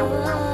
oh.